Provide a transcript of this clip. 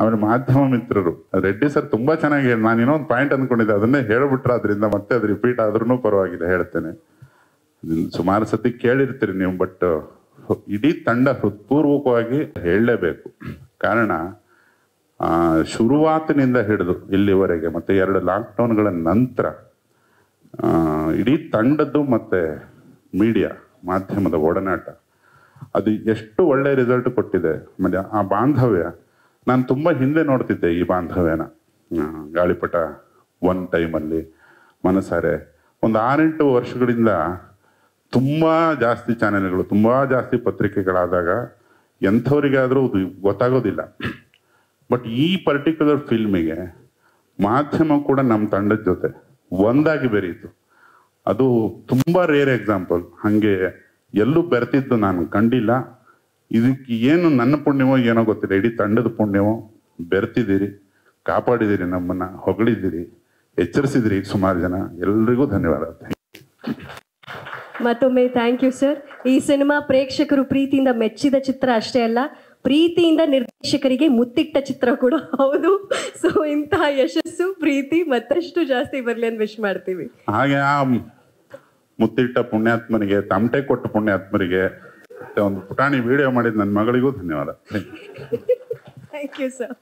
ಆಮೇಲೆ ಮಾಧ್ಯಮ ಮಿತ್ರರು. ರೆಡ್ಡಿ ಸರ್ ತುಂಬಾ ಚೆನ್ನಾಗಿ ಹೇಳಿ, ನಾನು ಇನ್ನೊಂದು ಪಾಯಿಂಟ್ ಅಂದ್ಕೊಂಡಿದ್ದೆ ಅದನ್ನೇ ಹೇಳ್ಬಿಟ್ರೆ, ಅದರಿಂದ ಮತ್ತೆ ಅದು ರಿಪೀಟ್ ಆದ್ರೂ ಪರವಾಗಿಲ್ಲ, ಹೇಳ್ತೇನೆ. ಸುಮಾರು ಸತಿ ಕೇಳಿರ್ತೀರಿ ನೀವು ಬಟ್ ಇಡೀ ತಂಡ ಹೃತ್ಪೂರ್ವಕವಾಗಿ ಹೇಳಲೇಬೇಕು. ಕಾರಣ ಶುರುವಾತಿನಿಂದ ಹಿಡಿದು ಇಲ್ಲಿವರೆಗೆ, ಮತ್ತೆ ಎರಡು ಲಾಕ್ಡೌನ್ಗಳ ನಂತರ ಇಡೀ ತಂಡದ್ದು ಮತ್ತೆ ಮೀಡಿಯಾ ಮಾಧ್ಯಮದ ಒಡನಾಟ, ಅದು ಎಷ್ಟು ಒಳ್ಳೆ ರಿಸಲ್ಟ್ ಕೊಟ್ಟಿದೆ. ಆಮೇಲೆ ಆ ಬಾಂಧವ್ಯ ನಾನು ತುಂಬ ಹಿಂದೆ ನೋಡ್ತಿದ್ದೆ ಈ ಬಾಂಧವ್ಯನ. ಗಾಳಿಪಟ ಒನ್ ಟೈಮಲ್ಲಿ ಮನಸಾರೆ. ಒಂದು ಆರೆಂಟು ವರ್ಷಗಳಿಂದ ತುಂಬ ಜಾಸ್ತಿ ಚಾನೆಲ್ಗಳು, ತುಂಬ ಜಾಸ್ತಿ ಪತ್ರಿಕೆಗಳಾದಾಗ ಎಂಥವರಿಗಾದರೂ ಗೊತ್ತಾಗೋದಿಲ್ಲ. ಬಟ್ ಈ ಪರ್ಟಿಕ್ಯುಲರ್ ಫಿಲ್ಮಿಗೆ ಮಾಧ್ಯಮ ಕೂಡ ನಮ್ಮ ತಂಡದ ಜೊತೆ ಒಂದಾಗಿ ಬೆರೀತು. ಅದು ತುಂಬ ರೇರ್ ಎಕ್ಸಾಂಪಲ್ ಹಾಗೆ ಎಲ್ಲೂ ಬೆರೆತಿದ್ದು ನಾನು ಕಂಡಿಲ್ಲ. ಇದಕ್ಕೆ ಏನು ನನ್ನ ಪುಣ್ಯವೋ ಏನೋ ಗೊತ್ತಿಲ್ಲ. ಇಡೀ ತಂಡದ ಪುಣ್ಯವೋ ಬೆರ್ತಿದ್ದೀರಿ ಕಾಪಾಡಿದ್ದೀರಿ ನಮ್ಮನ್ನ ಹೊಗಳಿದ್ದೀರಿ ಎಚ್ಚರಿಸಿದಿರಿ ಸುಮಾರು ಜನ. ಎಲ್ರಿಗೂ ಧನ್ಯವಾದ. ಮತ್ತೊಮ್ಮೆ ಥ್ಯಾಂಕ್ ಯು ಸರ್ ಈ ಸಿನಿಮಾ ಪ್ರೇಕ್ಷಕರು ಪ್ರೀತಿಯಿಂದ ಮೆಚ್ಚಿದ ಚಿತ್ರ ಅಷ್ಟೇ ಅಲ್ಲ ಪ್ರೀತಿಯಿಂದ ನಿರ್ದೇಶಕರಿಗೆ ಮುತ್ತಿಟ್ಟ ಚಿತ್ರ ಕೂಡ. ಹೌದು. ಸೊ ಇಂತಹ ಯಶಸ್ಸು ಪ್ರೀತಿ ಮತ್ತಷ್ಟು ಜಾಸ್ತಿ ಬರಲಿ ಅಂತ ವಿಶ್ ಮಾಡ್ತೀವಿ. ಹಾಗೆ ಆ ಮುತ್ತಿಟ್ಟ ಪುಣ್ಯಾತ್ಮನಿಗೆ ತಮಟೆ ಕೊಟ್ಟ ಪುಣ್ಯಾತ್ಮರಿಗೆ ಒಂದು ಪುಟಾಣಿ ವಿಡಿಯೋ ಮಾಡಿದ ನನ್ನ ಮಗಳಿಗೂ ಧನ್ಯವಾದ. Thank you sir